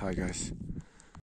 Hi, guys.